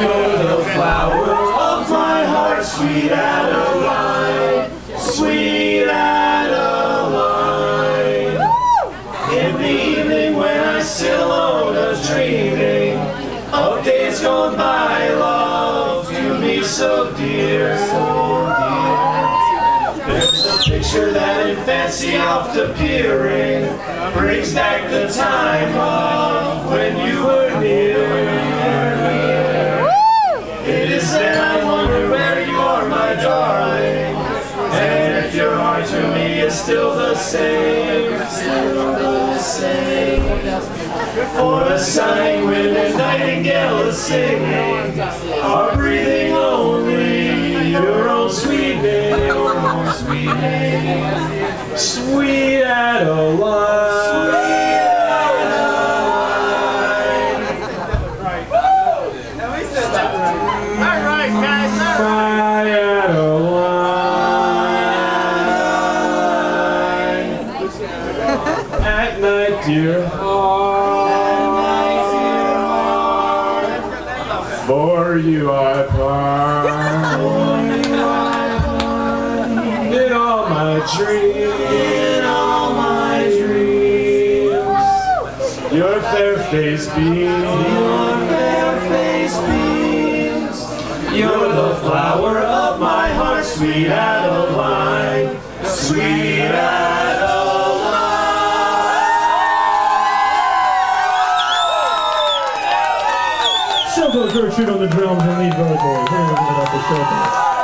You're the flower of my heart, sweet Adeline, sweet Adeline. In the evening when I sit alone, I'm dreaming of days gone by, love, you me so dear. A picture that in fancy oft appearing brings back the time of when you were near. It is then I wonder where you are, my darling, and if your heart to me is still the same, still the same. For the sighing wind and nightingale is singing, are breathing sweet sweet Adeline. At night, dear heart, for you I part. In all my dreams, your fair face beams, your fair face beams. You're the flower of my heart, sweet Adeline, sweet Adeline. Silver Gertrude on the drums and lead vocals. To give it up for Silver.